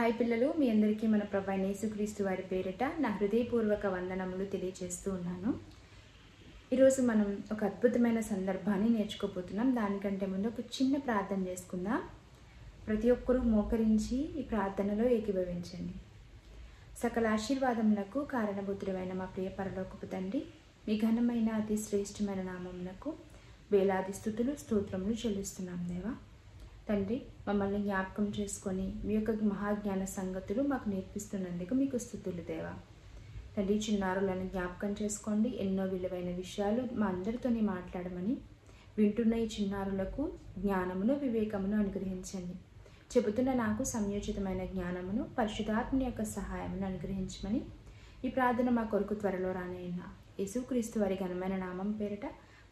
Hi పిల్లలు మీ అందరికీ మన ప్రభా అయిన యేసుక్రీస్తు వారి పేరిట నా హృదయపూర్వక వందనములు తెలియజేస్తూ ఉన్నాను. ఈరోజు మనం ఒక అద్భుతమైన సందర్భాన్ని నేర్చుకోబోతున్నాం. దానికంటే ముందు ఒక చిన్న ప్రార్థన చేసుకుందాం. ప్రతి ఒక్కరూ మోకరించి ఈ ప్రార్థనలో ఏకీభవించండి. సకల ఆశీర్వాదములకు కారణభూతుడమైన మా ప్రియ పరలోకపు తండ్రి మీ ఘనమైన అతి శ్రేష్టమైన నామమునకు వేలాది స్థుతులు స్తోత్రములు చెల్లిస్తున్నాం దేవా. తండ్రి మమ్మల్ని జ్ఞాపకం చేసుకొని మీ యొక్క మహాజ్ఞాన సంగతులు మాకు నేర్పిస్తున్నందుకు మీకు స్థుతులు దేవా. తండ్రి చిన్నారులను జ్ఞాపకం చేసుకోండి. ఎన్నో విలువైన విషయాలు మా అందరితోనే మాట్లాడమని వింటున్న ఈ చిన్నారులకు జ్ఞానమును వివేకమును అనుగ్రహించండి. చెబుతున్న నాకు సంయోచితమైన జ్ఞానమును పరిశుధాత్మని యొక్క సహాయమును అనుగ్రహించమని ఈ ప్రార్థన మా కొరకు త్వరలో రానైనా యేసుక్రీస్తు వారి ఘనమైన నామం పేరిట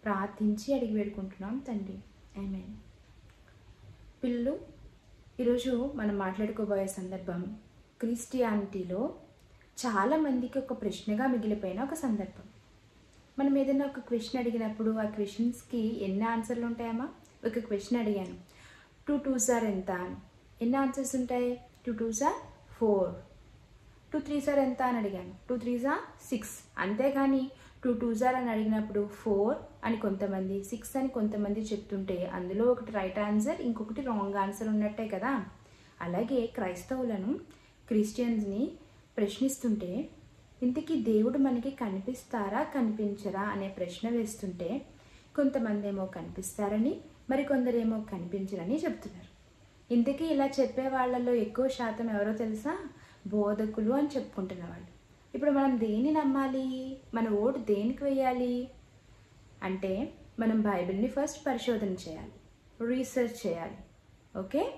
ప్రార్థించి అడిగి వేడుకుంటున్నాం తండ్రి. ఆమేన్. పిల్లలు ఈరోజు మనం మాట్లాడుకోబోయే సందర్భం క్రిస్టియానిటీలో చాలా మందికి ఒక ప్రశ్నగా మిగిలిపోయిన ఒక సందర్భం. మనం ఏదైనా ఒక క్వశ్చన్ అడిగినప్పుడు ఆ క్వశ్చన్స్కి ఎన్ని ఆన్సర్లు ఉంటాయమ్మా? ఒక క్వశ్చన్ అడిగాను. టూ టూ సార్ ఎంత? అని ఎన్ని ఆన్సర్స్ ఉంటాయి? Two two sir four. Two three sir ఎంత అని అడిగాను. Two three sir six. అంతేగాని టూ టూ జార్ అని అడిగినప్పుడు ఫోర్ అని కొంతమంది సిక్స్ అని కొంతమంది చెప్తుంటే అందులో ఒకటి రైట్ ఆన్సర్ ఇంకొకటి రాంగ్ ఆన్సర్ ఉన్నట్టే కదా. అలాగే క్రైస్తవులను క్రిస్టియన్స్ని ప్రశ్నిస్తుంటే ఇంతకీ దేవుడు మనకి కనిపిస్తారా కనిపించరా అనే ప్రశ్న వేస్తుంటే కొంతమంది ఏమో కనిపిస్తారని మరికొందరేమో కనిపించరని చెప్తున్నారు. ఇంతకీ ఇలా చెప్పే వాళ్ళలో ఎక్కువ శాతం ఎవరో తెలుసా? బోధకులు అని చెప్పుకుంటున్న వాళ్ళు. ఇప్పుడు మనం దేన్ని నమ్మాలి? మన ఓటు దేనికి వేయాలి? అంటే మనం బైబిల్ని ఫస్ట్ పరిశోధన చేయాలి. రీసెర్చ్ చేయాలి. ఓకే?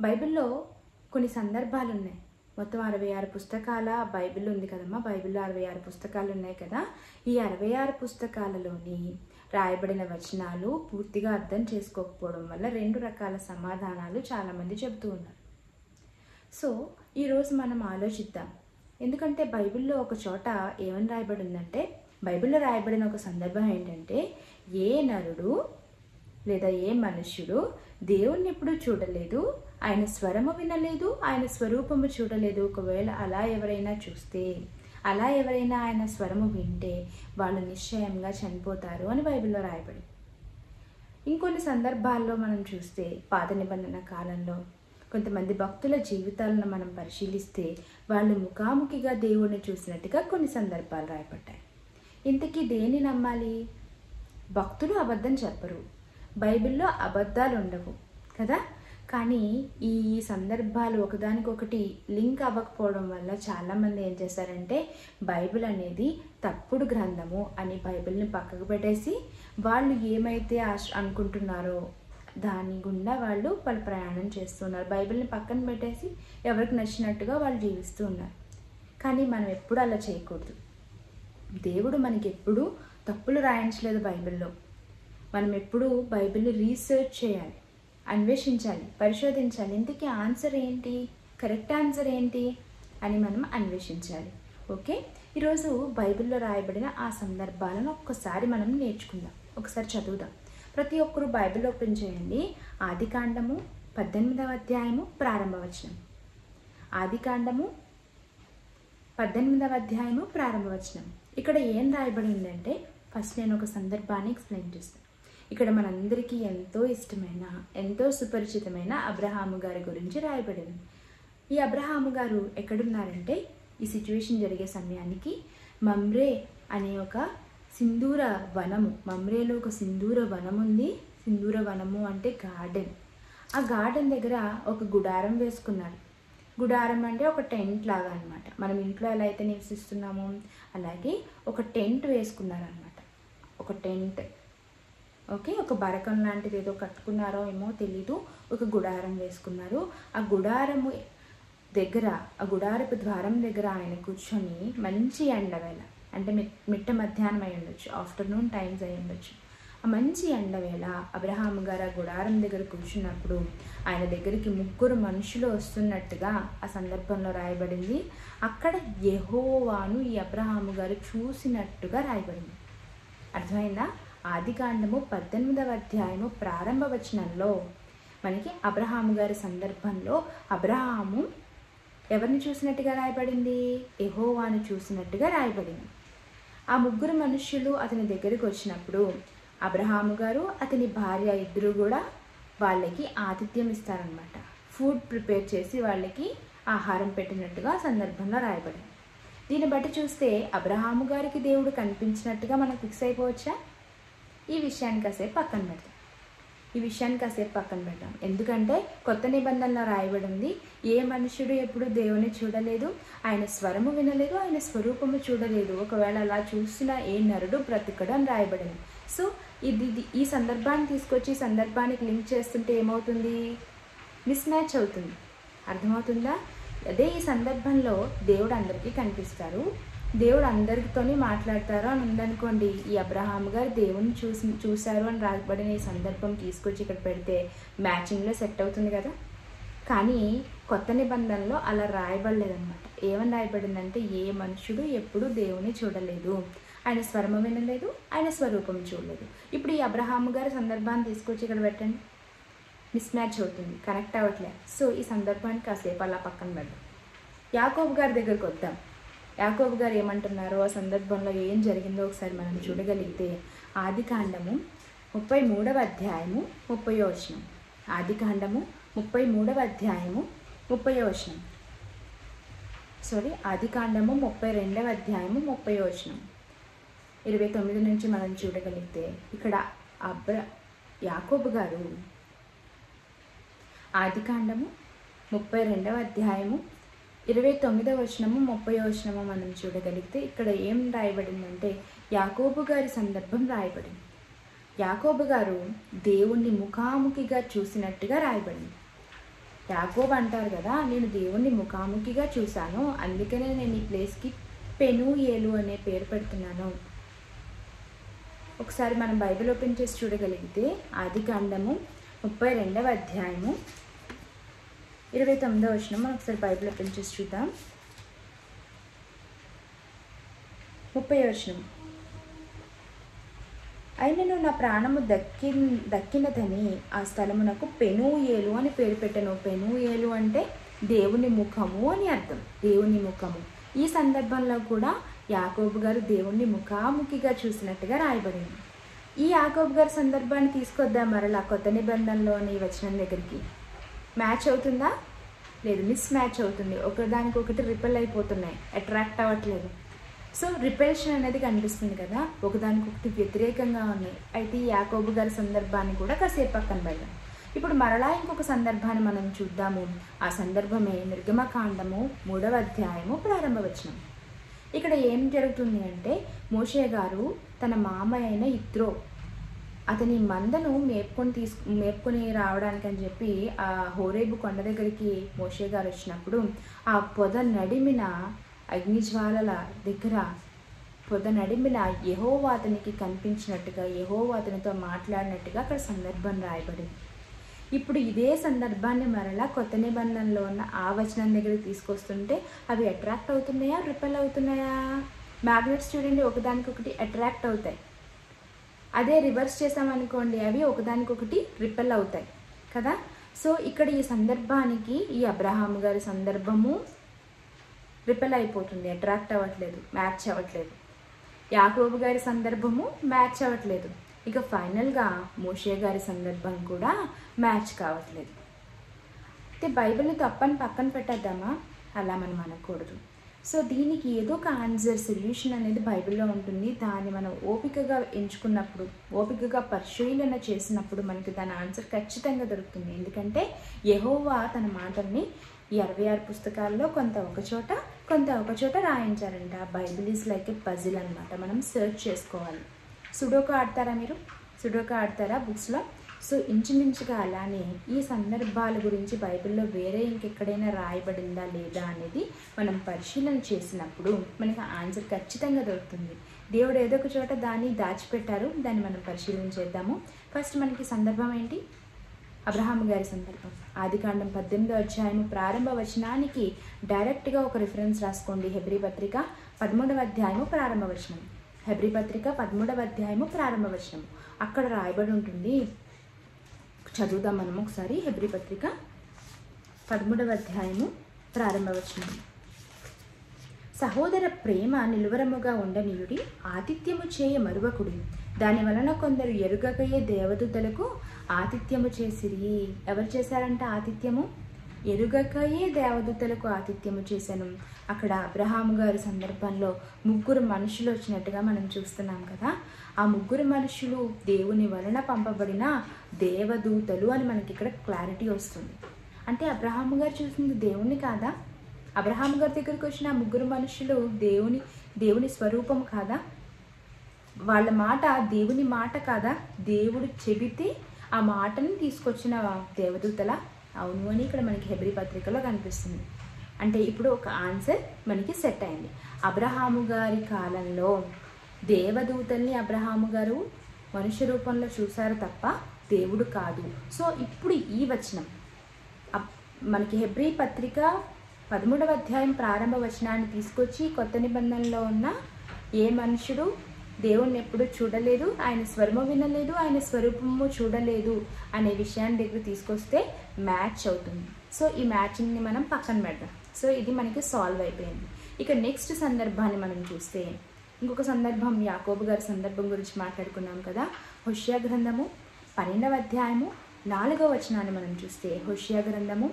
బైబిల్లో కొన్ని సందర్భాలు ఉన్నాయి మొత్తం అరవై ఆరు పుస్తకాల బైబిల్ ఉంది కదమ్మా. బైబిల్లో అరవై ఆరు పుస్తకాలు ఉన్నాయి కదా. ఈ అరవై ఆరు పుస్తకాలలోని రాయబడిన వచనాలు పూర్తిగా అర్థం చేసుకోకపోవడం వల్ల రెండు రకాల సమాధానాలు చాలామంది చెబుతూ ఉన్నారు. సో ఈరోజు మనం ఆలోచిద్దాం. ఎందుకంటే బైబిల్లో ఒక చోట ఏమని రాయబడి ఉందంటే బైబిల్లో రాయబడిన ఒక సందర్భం ఏంటంటే ఏ నరుడు లేదా ఏ మనుష్యుడు దేవుణ్ణి ఎప్పుడూ చూడలేదు ఆయన స్వరము వినలేదు ఆయన స్వరూపము చూడలేదు. ఒకవేళ అలా ఎవరైనా చూస్తే అలా ఎవరైనా ఆయన స్వరము వింటే వాళ్ళు నిశ్చయంగా చనిపోతారు అని బైబిల్లో రాయబడి ఇంకొన్ని సందర్భాల్లో మనం చూస్తే పాత నిబంధన కాలంలో కొంతమంది భక్తుల జీవితాలను మనం పరిశీలిస్తే వాళ్ళు ముఖాముఖిగా దేవుణ్ణి చూసినట్టుగా కొన్ని సందర్భాలు రాయబడ్డాయి. ఇంతకీ దేన్ని నమ్మాలి? భక్తులు అబద్ధం చెప్పరు. బైబిల్లో అబద్ధాలు ఉండవు కదా? కానీ ఈ సందర్భాలు ఒకదానికొకటి లింక్ అవ్వకపోవడం వల్ల చాలామంది ఏం చేశారంటే బైబిల్ అనేది తప్పుడు గ్రంథము అని బైబిల్ని పక్కకు పెట్టేసి వాళ్ళు ఏమైతే ఆశ అనుకుంటున్నారో దాని గుండా వాళ్ళు వాళ్ళు ప్రయాణం చేస్తున్నారు. బైబిల్ని పక్కన పెట్టేసి ఎవరికి నచ్చినట్టుగా వాళ్ళు జీవిస్తూ ఉన్నారు. కానీ మనం ఎప్పుడు అలా చేయకూడదు. దేవుడు మనకి ఎప్పుడూ తప్పులు రాయించలేదు బైబిల్లో. మనం ఎప్పుడు బైబిల్ని రీసెర్చ్ చేయాలి అన్వేషించాలి పరిశోధించాలి. ఇంతకీ ఆన్సర్ ఏంటి? కరెక్ట్ ఆన్సర్ ఏంటి? అని మనం అన్వేషించాలి. ఓకే? ఈరోజు బైబిల్లో రాయబడిన ఆ సందర్భాలను ఒక్కసారి మనం నేర్చుకుందాం. ఒకసారి చదువుదాం. ప్రతి ఒక్కరు బైబిల్ ఓపెన్ చేయండి. ఆది కాండము పద్దెనిమిదవ అధ్యాయము ప్రారంభవచనం ఆది కాండము పద్దెనిమిదవ అధ్యాయము ప్రారంభవచనం ఇక్కడ ఏం రాయబడి ఉందంటే ఫస్ట్ నేను ఒక సందర్భాన్ని ఎక్స్ప్లెయిన్ చేస్తాను ఇక్కడ మనందరికీ ఎంతో ఇష్టమైన ఎంతో సుపరిచితమైన అబ్రహాము గారి గురించి రాయబడింది. ఈ అబ్రహాము గారు ఎక్కడున్నారంటే ఈ సిచ్యువేషన్ జరిగే సమయానికి మమ్రే అనే ఒక సింధూర వనము. మమ్రేలో ఒక సింధూర వనం ఉంది సింధూర వనము అంటే గార్డెన్. ఆ గార్డెన్ దగ్గర ఒక గుడారం వేసుకున్నాడు. గుడారం అంటే ఒక టెంట్ లాగా అనమాట మనం ఇంట్లో ఎలా అయితే నివసిస్తున్నామో అలాగే ఒక టెంట్ వేసుకున్నారనమాట ఒక టెంట్. ఓకే? ఒక బరకం లాంటిది ఏదో కట్టుకున్నారో ఏమో తెలీదు. ఒక గుడారం వేసుకున్నారు. ఆ గుడారము దగ్గర ఆ గుడారపు ద్వారం దగ్గర ఆయన కూర్చొని మంచి ఎండవేళ అంటే మిట్ట మధ్యాహ్నం అయి ఉండొచ్చు ఆఫ్టర్నూన్ టైమ్స్ అయి ఉండొచ్చు. ఆ మంచి ఎండవేళ అబ్రహాం గారు ఆ గుడారం దగ్గర కూర్చున్నప్పుడు ఆయన దగ్గరికి ముగ్గురు మనుషులు వస్తున్నట్టుగా ఆ సందర్భంలో రాయబడింది. అక్కడ యహోవాను ఈ అబ్రహాము గారు చూసినట్టుగా రాయబడింది. అర్థమైందా? ఆదికాండము పద్దెనిమిదవ అధ్యాయము ప్రారంభ వచనంలో మనకి అబ్రహాము గారి సందర్భంలో అబ్రహాము ఎవరిని చూసినట్టుగా రాయబడింది? ఎహోవాను చూసినట్టుగా రాయబడింది. ఆ ముగ్గురు మనుష్యులు అతని దగ్గరికి వచ్చినప్పుడు అబ్రహాము గారు అతని భార్య ఇద్దరు కూడా వాళ్ళకి ఆతిథ్యం ఇస్తారనమాట ఫుడ్ ప్రిపేర్ చేసి వాళ్ళకి ఆహారం పెట్టినట్టుగా సందర్భంలో రాయబడింది. దీన్ని బట్టి చూస్తే అబ్రహాము గారికి దేవుడు కనిపించినట్టుగా మనం ఫిక్స్ అయిపోవచ్చా? ఈ విషయాన్ని కాసేపు పక్కన పెడతాం ఈ విషయాన్ని కాసేపు పక్కన పెట్టాం ఎందుకంటే కొత్త నిబంధనలో రాయబడింది ఏ మనుషుడు ఎప్పుడు దేవుని చూడలేదు ఆయన స్వరము వినలేదు ఆయన స్వరూపము చూడలేదు. ఒకవేళ అలా చూసిన ఏ నరుడు బ్రతకడం రాయబడింది. సో ఇది ఈ సందర్భాన్ని తీసుకొచ్చి ఈ సందర్భానికి లింక్ చేస్తుంటే ఏమవుతుంది? మిస్ మ్యాచ్ అవుతుంది. అర్థమవుతుందా? అదే ఈ సందర్భంలో దేవుడు అందరికీ కనిపిస్తారు. దేవుడు అందరితోని మాట్లాడతారు అని ఉందనుకోండి ఈ అబ్రహాం గారు దేవుని చూసి చూశారు అని రాబడిన ఈ సందర్భం తీసుకొచ్చి ఇక్కడ పెడితే మ్యాచింగ్లో సెట్ అవుతుంది కదా? కానీ కొత్త నిబంధనలో అలా రాయబడలేదన్నమాట. ఏమని రాయబడిందంటే ఏ మనుషుడు ఎప్పుడు దేవుని చూడలేదు. ఆయన స్వరము వినలేదు ఆయన స్వరూపం చూడలేదు. ఇప్పుడు ఈ అబ్రహాము గారి సందర్భాన్ని తీసుకొచ్చి ఇక్కడ పెట్టండి. మిస్ మ్యాచ్ అవుతుంది కనెక్ట్ అవ్వట్లేదు సో ఈ సందర్భానికి కాసేపు అలా పక్కన పెడదాం. యాకోబ్ గారి దగ్గరికి వద్దాం. యాకోబు గారు ఏమంటున్నారో ఆ సందర్భంలో ఏం జరిగిందో ఒకసారి మనం చూడగలిగితే ఆదికాండము ముప్పై మూడవ అధ్యాయము ముప్పై వచనం. ఆదికాండము ముప్పై మూడవ అధ్యాయము ముప్పై వచనం. సారీ ఆదికాండము ముప్పై రెండవ అధ్యాయము ముప్పై వచనం. ఇరవై తొమ్మిది నుంచి మనం చూడగలిగితే ఇక్కడ అబ్ర యాకోబు గారు ఆదికాండము ముప్పై రెండవ అధ్యాయము ఇరవై తొమ్మిదవ వచనము ముప్పై వచనము మనం చూడగలిగితే ఇక్కడ ఏం రాయబడిందంటే యాకోబు గారి సందర్భం రాయబడింది. యాకోబు గారు దేవుణ్ణి ముఖాముఖిగా చూసినట్టుగా రాయబడింది. యాకోబు అంటారు కదా నేను దేవుణ్ణి ముఖాముఖిగా చూశాను అందుకనే నేను ఈ ప్లేస్కి పెను ఏలు అనే పేరు పెడుతున్నాను. ఒకసారి మనం బైబిల్ ఓపెన్ చేసి చూడగలిగితే ఆది కాండము ముప్పై రెండవ అధ్యాయము ఇరవై తొమ్మిదో వచ్చిన మనం ఒకసారి బైబిల్ ఓపెన్ చేసి చూద్దాం. ముప్పై వచనం. అయినను నా ప్రాణము దక్కి దక్కినదని ఆ స్థలమునకు పెనుయేలు అని పేరు పెట్టను. పెనుయేలు అంటే దేవుని ముఖము అని అర్థం. దేవుని ముఖము. ఈ సందర్భంలో కూడా యాకోబు గారు దేవుణ్ణి ముఖాముఖిగా చూసినట్టుగా రాయబడింది. ఈ యాకోబు గారి సందర్భాన్ని తీసుకొద్దాం మరలా కొత్త నిబంధనలోని వచనం దగ్గరికి. మ్యాచ్ అవుతుందా? లేదు మిస్ మ్యాచ్ అవుతుంది. ఒకదానికి ఒకటి రిపెల్ అయిపోతున్నాయి. అట్రాక్ట్ అవ్వట్లేదు. సో రిపెల్షన్ అనేది కనిపిస్తుంది కదా? ఒకదానికొకటి వ్యతిరేకంగా ఉన్నాయి అయితే ఈ యాకోబు గారి సందర్భాన్ని కూడా కాసేపు పక్కన పెడదాం. ఇప్పుడు మరలా ఇంకొక సందర్భాన్ని మనం చూద్దాము. ఆ సందర్భమే నిర్గమకాండము మూడవ అధ్యాయము ప్రారంభవచనం ఇక్కడ ఏం జరుగుతుంది అంటే మోషే గారు తన మామ అయిన ఇత్రో అతని మందను మేపుకొని తీసుకు మేపుకొని రావడానికి అని చెప్పి ఆ హోరేబు కొండ దగ్గరికి మోషే గారు వచ్చినప్పుడు ఆ పొద నడిమిన అగ్నిజ్వాలల దగ్గర పొద నడిమిన యహోవా అతనికి కనిపించినట్టుగా యహోవా అతనితో మాట్లాడినట్టుగా అక్కడ సందర్భం రాయబడింది. ఇప్పుడు ఇదే సందర్భాన్ని మరలా కొత్త నిబంధనలో ఉన్న ఆ వచనం దగ్గరికి తీసుకొస్తుంటే అవి అట్రాక్ట్ అవుతున్నాయా రిపెల్ అవుతున్నాయా? మ్యాగ్నెట్స్ చూడండి ఒకదానికొకటి అట్రాక్ట్ అవుతాయి. అదే రివర్స్ చేసామనుకోండి అవి ఒకదానికొకటి రిపెల్ అవుతాయి కదా? సో ఇక్కడ ఈ సందర్భానికి ఈ అబ్రహాం గారి సందర్భము రిపెల్ అయిపోతుంది. అట్రాక్ట్ అవ్వట్లేదు మ్యాచ్ అవ్వట్లేదు. యాకోబు గారి సందర్భము మ్యాచ్ అవ్వట్లేదు. ఇక ఫైనల్గా మోషే గారి సందర్భం కూడా మ్యాచ్ కావట్లేదు. అయితే బైబిల్ని తప్పని పక్కన పెట్టేద్దామా? అలా మనం అనకూడదు. సో దీనికి ఏదో ఒక ఆన్సర్ సొల్యూషన్ అనేది బైబిల్లో ఉంటుంది. దాన్ని మనం ఓపికగా ఎంచుకున్నప్పుడు ఓపికగా పరిశీలన చేసినప్పుడు మనకి దాని ఆన్సర్ ఖచ్చితంగా దొరుకుతుంది. ఎందుకంటే యెహోవా తన మాటల్ని ఈ అరవై ఆరు పుస్తకాల్లో కొంత ఒక చోట కొంత ఒక చోట రాయించారంట. Bible is like a puzzle అనమాట మనం సెర్చ్ చేసుకోవాలి. సుడోకు ఆడతారా మీరు? సుడోకు ఆడతారా బుక్స్లో సో ఇంచుమించుగా అలానే ఈ సందర్భాల గురించి బైబిల్లో వేరే ఇంకెక్కడైనా రాయబడిందా లేదా అనేది మనం పరిశీలన చేసినప్పుడు మనకు ఆన్సర్ ఖచ్చితంగా దొరుకుతుంది. దేవుడు ఏదో ఒక చోట దాన్ని దాచిపెట్టారు దాన్ని మనం పరిశీలన చేద్దాము. ఫస్ట్ మనకి సందర్భం ఏంటి? అబ్రహాం గారి సందర్భం. ఆదికాండం పద్దెనిమిదో అధ్యాయం ప్రారంభ వచనానికి డైరెక్ట్గా ఒక రిఫరెన్స్ రాసుకోండి హెబ్రి పత్రిక పదమూడవ అధ్యాయము ప్రారంభ వచనం. హెబ్రి పత్రిక పదమూడవ అధ్యాయము ప్రారంభ వచనం. అక్కడ రాయబడి ఉంటుంది చదువుదాం మనం ఒకసారి. హెబ్రి పత్రిక పదమూడవ అధ్యాయము ప్రారంభవచనం సహోదర ప్రేమ నిలువరముగా ఉండనీయుడి ఆతిథ్యము చేయ మరువకుడు. దాని వలన కొందరు ఎరుగకయ్యే దేవదూతలకు ఆతిథ్యము చేసిరి. ఎవరు చేశారంట ఆతిథ్యము? ఎరుగకయే దేవదూతలకు ఆతిథ్యము చేశాను. అక్కడ అబ్రహాము గారి సందర్భంలో ముగ్గురు మనుషులు వచ్చినట్టుగా మనం చూస్తున్నాం కదా. ఆ ముగ్గురు మనుషులు దేవుని వలన పంపబడిన దేవదూతలు అని మనకి ఇక్కడ క్లారిటీ వస్తుంది. అంటే అబ్రహాము గారు చూసింది దేవుణ్ణి కాదా? అబ్రహాం గారి దగ్గరికి వచ్చిన ఆ ముగ్గురు మనుషులు దేవుని దేవుని స్వరూపం కాదా? వాళ్ళ మాట దేవుని మాట కాదా? దేవుడు చెబితే ఆ మాటని తీసుకొచ్చిన దేవదూతల? అవును అని ఇక్కడ మనకి హెబ్రి పత్రికలో కనిపిస్తుంది. అంటే ఇప్పుడు ఒక ఆన్సర్ మనకి సెట్ అయింది. అబ్రహాము గారి కాలంలో దేవదూతల్ని అబ్రహాము గారు మనుష్య రూపంలో చూశారు తప్ప దేవుడు కాదు. సో ఇప్పుడు ఈ వచనం. అప్- మనకి హెబ్రీ పత్రిక పదమూడవ అధ్యాయం ప్రారంభ వచనాన్ని తీసుకొచ్చి కొత్త నిబంధనలో ఉన్న ఏ మనుషుడు దేవుణ్ణి ఎప్పుడూ చూడలేదు ఆయన స్వరము వినలేదు ఆయన స్వరూపము చూడలేదు అనే విషయాన్ని దగ్గర తీసుకొస్తే మ్యాచ్ అవుతుంది. సో ఈ మ్యాచింగ్ని మనం పక్కన పెడదాం. సో ఇది మనకి సాల్వ్ అయిపోయింది. ఇక నెక్స్ట్ సందర్భాన్ని మనం చూస్తే ఇంకొక సందర్భం యాకోబు గారి సందర్భం గురించి మాట్లాడుకున్నాం కదా. హుష్యా గ్రంథము పన్నెండవ అధ్యాయము నాలుగవ వచనాన్ని మనం చూస్తే హుష్యా గ్రంథము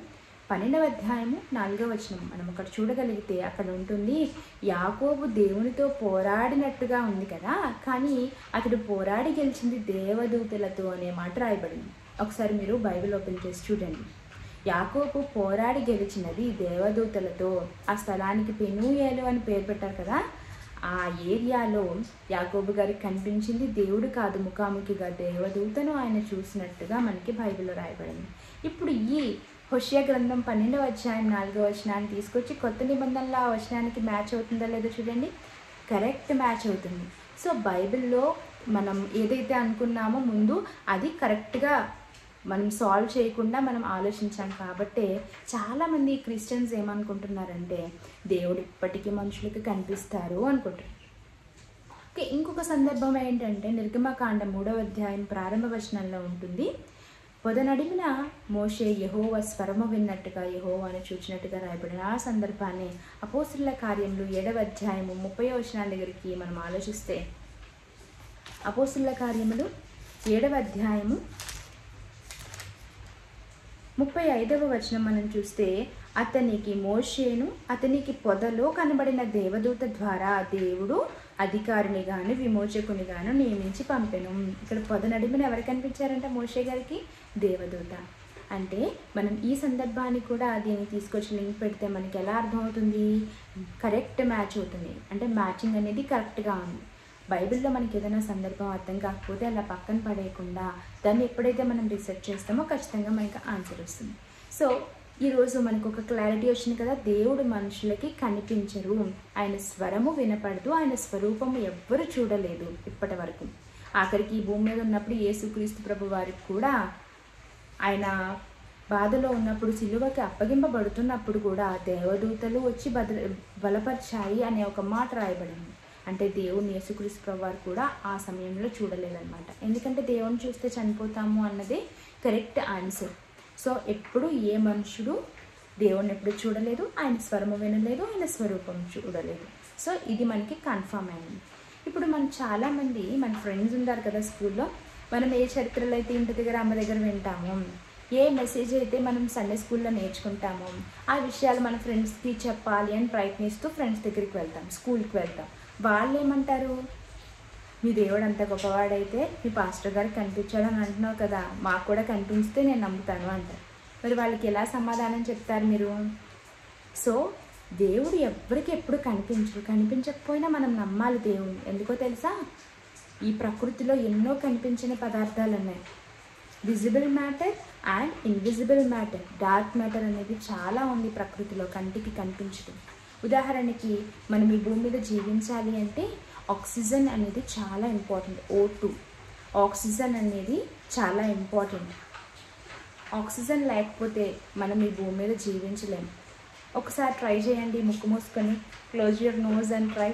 పన్నెండవ అధ్యాయము నాలుగవ వచనం మనం అక్కడ చూడగలిగితే అక్కడ ఉంటుంది యాకోబు దేవునితో పోరాడినట్టుగా ఉంది కదా కానీ అతడు పోరాడి గెలిచింది దేవదూతలతో అనే మాట రాయబడింది. ఒకసారి మీరు బైబిల్ ఓపెన్ చేసి చూడండి. యాకోబు పోరాడి గెలిచినది దేవదూతలతో ఆ స్థలానికి పెనుయేలు అని పేరు పెట్టారు కదా ఆ ఏరియాలో యాకోబు గారికి కనిపించింది దేవుడు కాదు. ముఖాముఖిగా దేవదూతను ఆయన చూసినట్టుగా మనకి బైబిల్లో రాయబడింది. ఇప్పుడు ఈ హుషియా గ్రంథం పన్నెండవ అధ్యాయం నాలుగవ వచనాన్ని తీసుకొచ్చి కొత్త నిబంధనల ఆ వచనానికి మ్యాచ్ అవుతుందో లేదో చూడండి. కరెక్ట్ మ్యాచ్ అవుతుంది. సో బైబిల్లో మనం ఏదైతే అనుకున్నామో ముందు అది కరెక్ట్గా మనం సాల్వ్ చేయకుండా మనం ఆలోచించాం కాబట్టే చాలామంది క్రిస్టియన్స్ ఏమనుకుంటున్నారంటే దేవుడు ఇప్పటికీ మనుషులకి కనిపిస్తారు అనుకుంటారు ఓకే ఇంకొక సందర్భం ఏంటంటే నిర్గమకాండ మూడవ అధ్యాయం ప్రారంభ వచనంలో ఉంటుంది. పొదనడిమిన మోషే యహోవ స్వరము విన్నట్టుగా యహోవాను చూచినట్టుగా రాయబడిన ఆ సందర్భాన్ని అపోసుల కార్యములు ఏడవ అధ్యాయము ముప్పై వచనాల దగ్గరికి మనం ఆలోచిస్తే అపోసుల కార్యములు ఏడవ అధ్యాయము ముప్పై ఐదవ వచనం మనం చూస్తే అతనికి మోషేను అతనికి పొదలో కనబడిన దేవదూత ద్వారా దేవుడు అధికారినిగాను విమోచకునిగాను నియమించి పంపెను. ఇక్కడ పొద నడిమిన ఎవరు కనిపించారంట మోషే గారికి? దేవదూత. అంటే మనం ఈ సందర్భాన్ని కూడా దీన్ని తీసుకొచ్చి లింక్ పెడితే మనకి ఎలా అర్థమవుతుంది? కరెక్ట్ మ్యాచ్ అవుతుంది. అంటే మ్యాచింగ్ అనేది కరెక్ట్గా ఉంది. బైబిల్లో మనకి ఏదైనా సందర్భం అర్థం కాకపోతే అలా పక్కన పడేయకుండా దాన్ని ఎప్పుడైతే మనం రీసెర్చ్ చేస్తామో ఖచ్చితంగా మనకి ఆన్సర్ వస్తుంది. సో ఈరోజు మనకు ఒక క్లారిటీ వచ్చింది కదా దేవుడు మనుషులకి కనిపించరు. ఆయన స్వరము వినపడదు ఆయన స్వరూపము ఎవ్వరు చూడలేదు ఇప్పటి వరకు ఆఖరికి ఈ భూమి మీద ఉన్నప్పుడు యేసుక్రీస్తు ప్రభు వారికి కూడా ఆయన బాధలో ఉన్నప్పుడు సిలువకి అప్పగింపబడుతున్నప్పుడు కూడా దేవదూతలు వచ్చి బద బలపరిచాయి అనే ఒక మాట రాయబడింది. అంటే దేవుని యేసుక్రీస్తు ప్రభు వారు కూడా ఆ సమయంలో చూడలేదన్నమాట. ఎందుకంటే దేవుని చూస్తే చనిపోతాము అన్నది కరెక్ట్ ఆన్సర్. సో ఎప్పుడు ఏ మనుషుడు దేవుణ్ణి ఎప్పుడు చూడలేదు ఆయన స్వరము వినలేదు ఆయన స్వరూపం చూడలేదు. సో ఇది మనకి కన్ఫామ్ అయింది. ఇప్పుడు మనం చాలామంది మన ఫ్రెండ్స్ ఉంటారు కదా స్కూల్లో మనం ఏ చరిత్రలు అయితే ఇంటి దగ్గర అమ్మ దగ్గర వింటాము ఏ మెసేజ్ అయితే మనం సండే స్కూల్లో నేర్చుకుంటామో ఆ విషయాలు మన ఫ్రెండ్స్కి చెప్పాలి అని ప్రయత్నిస్తూ ఫ్రెండ్స్ దగ్గరికి వెళ్తాం స్కూల్కి వెళ్తాం. వాళ్ళు ఏమంటారు మీ దేవుడు అంత గొప్పవాడైతే మీ పాస్టర్ గారికి కనిపించాడని అంటున్నావు కదా మాకు కూడా కనిపిస్తే నేను నమ్ముతాను అంటారు. మరి వాళ్ళకి ఎలా సమాధానం చెప్తారు మీరు? సో దేవుడు ఎవ్వరికి ఎప్పుడు కనిపించరు కనిపించకపోయినా మనం నమ్మాలి దేవుని ఎందుకో తెలుసా? ఈ ప్రకృతిలో ఎన్నో కనిపించిన పదార్థాలు ఉన్నాయి. Visible matter and invisible matter dark matter అనేది చాలా ఉంది ప్రకృతిలో కంటికి కనిపించడం. ఉదాహరణకి మనం ఈ భూమి మీద జీవించాలి అంటే ఆక్సిజన్ అనేది చాలా ఇంపార్టెంట్ ఓ టూ ఆక్సిజన్ అనేది చాలా ఇంపార్టెంట్. ఆక్సిజన్ లేకపోతే మనం ఈ భూమి మీద జీవించలేము ఒకసారి ట్రై చేయండి ముక్కు మూసుకొని. Close your nose and try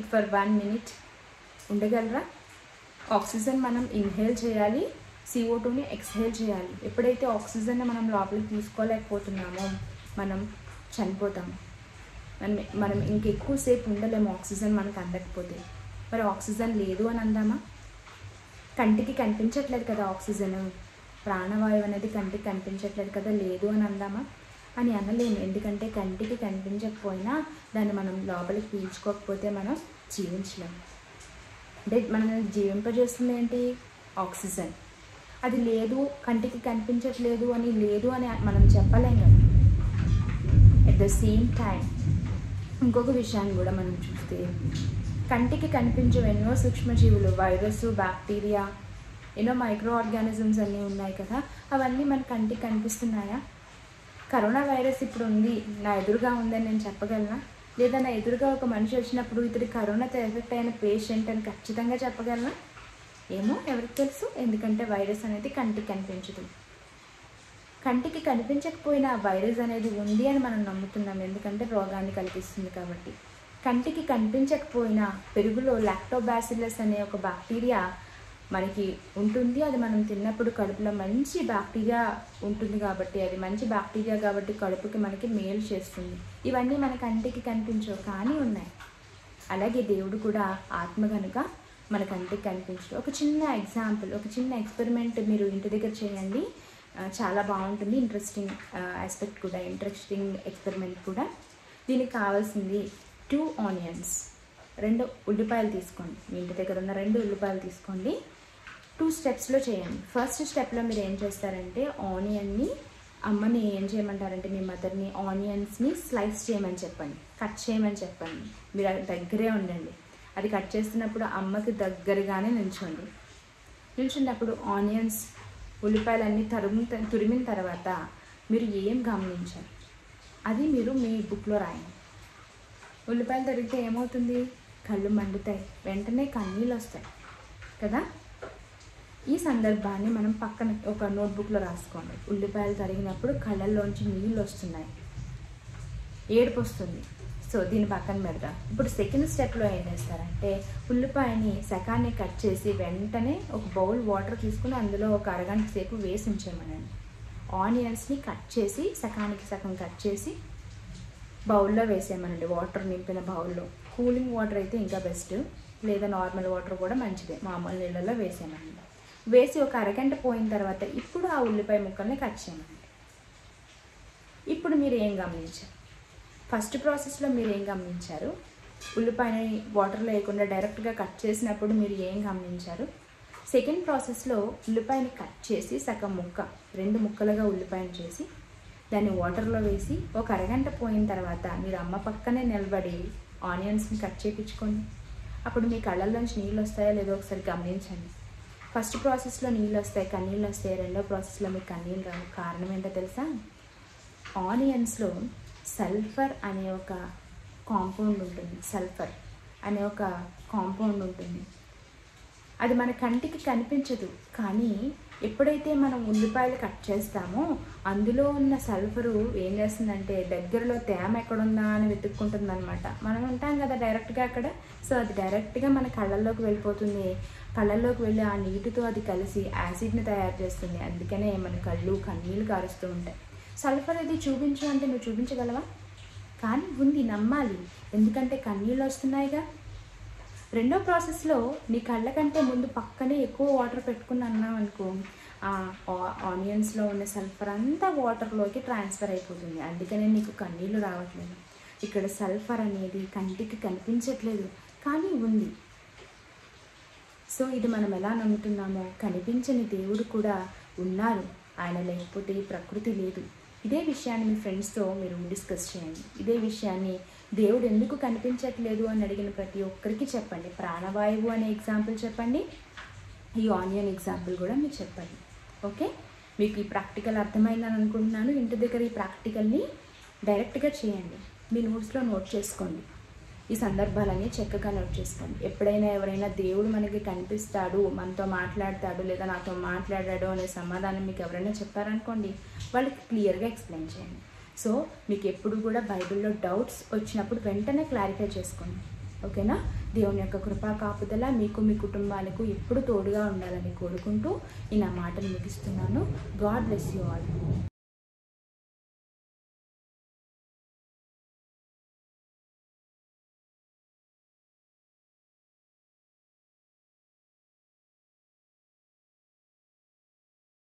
it for one minute ఉండగలరా? Oxygen మనం ఇన్హేల్ చేయాలి సిఓ టూని ఎక్స్హేల్ చేయాలి. ఎప్పుడైతే ఆక్సిజన్ మనం లోపలికి తీసుకోలేకపోతున్నామో మనం చనిపోతాము మనం మనం ఇంకెక్కువసేపు ఉండలేము ఆక్సిజన్ మనకు అందకపోతే. మరి ఆక్సిజన్ లేదు అని అందామా? కంటికి కనిపించట్లేదు కదా ఆక్సిజన్. ప్రాణవాయువు అనేది కంటికి కనిపించట్లేదు కదా లేదు అని అందామా? అని అనలేము. ఎందుకంటే కంటికి కనిపించకపోయినా దాన్ని మనం లోపలికి పీల్చుకోకపోతే మనం జీవించలేము అంటే మనల్ని జీవింపజేస్తుంది ఏంటి? ఆక్సిజన్. అది లేదు కంటికి కనిపించట్లేదు అని లేదు అని మనం చెప్పలేం కదా. ఎట్ ద సేమ్ టైం ఇంకొక విషయాన్ని కూడా మనం చూస్తే కంటికి కనిపించే ఎన్నో సూక్ష్మజీవులు వైరస్ బ్యాక్టీరియా ఎన్నో మైక్రో ఆర్గానిజమ్స్ అన్నీ ఉన్నాయి కదా అవన్నీ మన కంటికి కనిపిస్తున్నాయా? కరోనా వైరస్ ఇప్పుడు ఉంది నా ఎదురుగా ఉందని నేను చెప్పగలనా? లేదా నా ఎదురుగా ఒక మనిషి వచ్చినప్పుడు ఇతడి కరోనాతో ఎఫెక్ట్ అయిన పేషెంట్ అని ఖచ్చితంగా చెప్పగలనా? ఏమో ఎవరికి తెలుసు ఎందుకంటే వైరస్ అనేది కంటికి కనిపించదు. కంటికి కనిపించకపోయినా వైరస్ అనేది ఉంది అని మనం నమ్ముతున్నాం. ఎందుకంటే రోగాన్ని కల్పిస్తుంది కాబట్టి. కంటికి కనిపించకపోయినా పెరుగులో లాక్టోబాసిల్లస్ అనే ఒక బ్యాక్టీరియా మనకి ఉంటుంది. అది మనం తిన్నప్పుడు కడుపులో మంచి బ్యాక్టీరియా ఉంటుంది కాబట్టి అది మంచి బ్యాక్టీరియా కాబట్టి కడుపుకి మనకి మేలు చేస్తుంది. ఇవన్నీ మన కంటికి కనిపించవు కానీ ఉన్నాయి. అలాగే దేవుడు కూడా ఆత్మ కనుక మన కంటికి కనిపించదు ఒక చిన్న ఎగ్జాంపుల్ ఒక చిన్న ఎక్స్పెరిమెంట్ మీరు ఇంటి దగ్గర చేయండి. చాలా బాగుంటుంది. ఇంట్రెస్టింగ్ ఆస్పెక్ట్ కూడా ఇంట్రెస్టింగ్ ఎక్స్పెరిమెంట్ కూడా. దీనికి కావాల్సింది టూ ఆనియన్స్ రెండు ఉల్లిపాయలు తీసుకోండి. మీ ఇంటి దగ్గర ఉన్న రెండు ఉల్లిపాయలు తీసుకోండి. టూ స్టెప్స్లో చేయండి. ఫస్ట్ స్టెప్లో మీరు ఏం చేస్తారంటే ఆనియన్ని అమ్మని ఏం చేయమంటారంటే మీ మదర్ని ఆనియన్స్ని స్లైస్ చేయమని చెప్పండి. కట్ చేయమని చెప్పండి. మీరు దగ్గరే ఉండండి. అది కట్ చేస్తున్నప్పుడు అమ్మకి దగ్గరగానే నిల్చోండి. నిల్చున్నప్పుడు ఆనియన్స్ ఉల్లిపాయలన్నీ తరుము తురిమిన తర్వాత మీరు ఏం గమనించారు? అది మీరు మీ బుక్లో రాయండి. ఉల్లిపాయలు తరిగితే ఏమవుతుంది? కళ్ళు మండుతాయి. వెంటనే కన్నీళ్ళు వస్తాయి. కదా? ఈ సందర్భాన్ని మనం పక్కన ఒక నోట్బుక్లో రాసుకోండి. ఉల్లిపాయలు తరిగినప్పుడు కళ్ళల్లోంచి నీళ్ళు వస్తున్నాయి. ఏడుపు వస్తుంది. సో దీన్ని పక్కన పెడదాం. ఇప్పుడు సెకండ్ స్టెప్లో ఏం చేస్తారంటే ఉల్లిపాయని సకాన్ని కట్ చేసి వెంటనే ఒక బౌల్ వాటర్ తీసుకుని అందులో ఒక అరగంట సేపు వేసి ఉంచేయమనండి ఆనియన్స్ని కట్ చేసి సకానికి సగం కట్ చేసి బౌల్లో వేసేయమనండి వాటర్ నింపిన బౌల్లో కూలింగ్ వాటర్ అయితే ఇంకా బెస్ట్ లేదా నార్మల్ వాటర్ కూడా మంచిదే మామూలు నీళ్ళలో వేసేయమనండి. వేసి ఒక అరగంట పోయిన తర్వాత ఇప్పుడు ఆ ఉల్లిపాయ ముక్కల్ని కట్ చేయమనండి. ఇప్పుడు మీరు ఏం గమనించారు? ఫస్ట్ ప్రాసెస్లో మీరు ఏం గమనించారు? ఉల్లిపాయని వాటర్ లేకుండా డైరెక్ట్గా కట్ చేసినప్పుడు మీరు ఏం గమనించారు? సెకండ్ ప్రాసెస్లో ఉల్లిపాయని కట్ చేసి సగం ముక్క రెండు ముక్కలుగా ఉల్లిపాయను చేసి దాన్ని వాటర్లో వేసి ఒక అరగంట పోయిన తర్వాత మీరు అమ్మ పక్కనే నిలబడి ఆనియన్స్ని కట్ చేయించుకోండి అప్పుడు మీ కళ్ళల్లోంచి నీళ్ళు వస్తాయో లేదో ఒకసారి గమనించండి. ఫస్ట్ ప్రాసెస్లో నీళ్ళు వస్తాయి కన్నీళ్ళు వస్తాయి రెండో ప్రాసెస్లో మీకు కన్నీళ్ళు రావు. కారణం ఏంటో తెలుసా? ఆనియన్స్లో సల్ఫర్ అనే ఒక కాంపౌండ్ ఉంటుంది. సల్ఫర్ అనే ఒక కాంపౌండ్ ఉంటుంది. అది మన కంటికి కనిపించదు. కానీ ఎప్పుడైతే మనం ఉల్లిపాయలు కట్ చేస్తామో అందులో ఉన్న సల్ఫరు ఏం చేస్తుందంటే దగ్గరలో తేమ ఎక్కడుందా అని వెతుక్కుంటుంది అనమాట మనం ఉంటాం కదా డైరెక్ట్గా అక్కడ. సో అది డైరెక్ట్గా మన కళ్ళల్లోకి వెళ్ళిపోతుంది. కళ్ళల్లోకి వెళ్ళి ఆ నీటితో అది కలిసి యాసిడ్ని తయారు చేస్తుంది. అందుకనే మన కళ్ళు కన్నీళ్ళు కారుస్తూ ఉంటాయి. సల్ఫర్ అది చూపించు అంటే నువ్వు చూపించగలవా? కానీ ఉంది నమ్మాలి. ఎందుకంటే కన్నీళ్ళు వస్తున్నాయిగా. రెండో ప్రాసెస్లో నీ కళ్ళ కంటే ముందు పక్కనే ఎక్కువ వాటర్ పెట్టుకుని అన్నావు అనుకో ఆ ఆనియన్స్లో ఉన్న సల్ఫర్ అంతా వాటర్లోకి ట్రాన్స్ఫర్ అయిపోతుంది. అందుకనే నీకు కన్నీళ్ళు రావట్లేదు. ఇక్కడ సల్ఫర్ అనేది కంటికి కనిపించట్లేదు కానీ ఉంది. సో ఇది మనం ఎలా నమ్ముతున్నామో కనిపించని దేవుడు కూడా ఉన్నారు. ఆయన లేకపోతే ప్రకృతి లేదు. ఇదే విషయాన్ని మీ ఫ్రెండ్స్తో మీరు డిస్కస్ చేయండి. ఇదే విషయాన్ని దేవుడు ఎందుకు కనిపించట్లేదు అని అడిగిన ప్రతి ఒక్కరికి చెప్పండి. ప్రాణవాయువు అనే ఎగ్జాంపుల్ చెప్పండి. ఈ ఆనియన్ ఎగ్జాంపుల్ కూడా మీరు చెప్పండి. ఓకే? మీకు ఈ ప్రాక్టికల్ అర్థమైందని అనుకుంటున్నాను. ఇంటి దగ్గర ఈ ప్రాక్టికల్ని డైరెక్ట్గా చేయండి. మీ నోట్స్లో నోట్ చేసుకోండి. ఈ సందర్భాలన్నీ చక్కగా నోట్ చేసుకోండి. ఎప్పుడైనా ఎవరైనా దేవుడు మనకి కనిపిస్తాడు మనతో మాట్లాడతాడు లేదా నాతో మాట్లాడాడు అనే సమాధానం మీకు ఎవరైనా చెప్పారనుకోండి వాళ్ళకి క్లియర్గా ఎక్స్ప్లెయిన్ చేయండి. సో మీకు ఎప్పుడు కూడా బైబిల్లో డౌట్స్ వచ్చినప్పుడు వెంటనే క్లారిఫై చేసుకోండి. ఓకేనా దేవుని యొక్క కృపా కాపుదల మీకు మీ కుటుంబాలకు ఎప్పుడు తోడుగా ఉండాలని కోరుకుంటూ ఈ నా మాటను ముగిస్తున్నాను. God bless you all